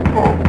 Oh.